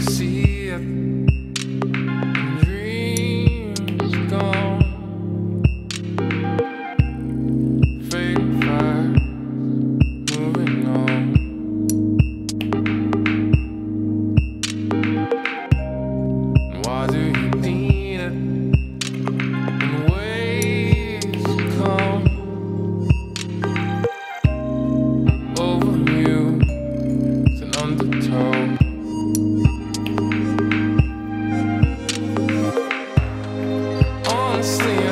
see it. sleep.